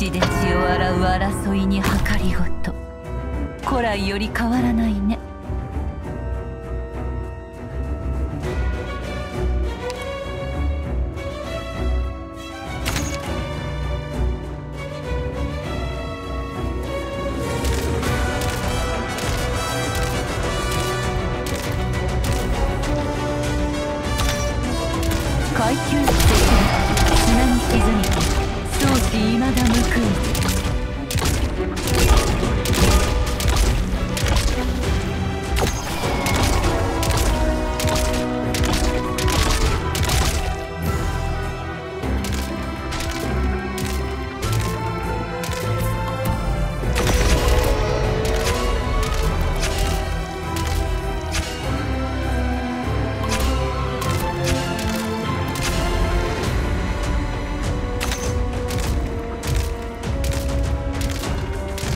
血で血を洗う争いに計りごと。古来より変わらないね。階級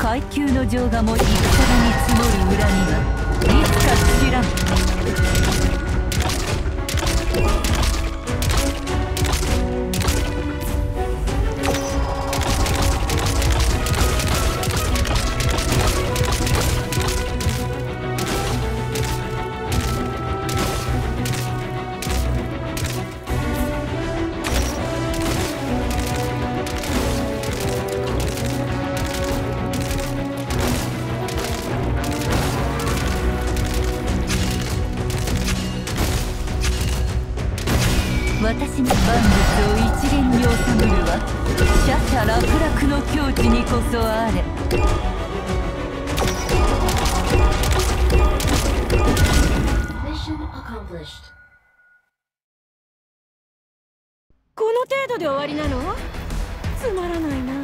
階級の情がも戦に積もる恨みはいつか知ら私の万物を一元に収めるはシャシャ楽々の境地にこそあれ.この程度で終わりなの？つまらないな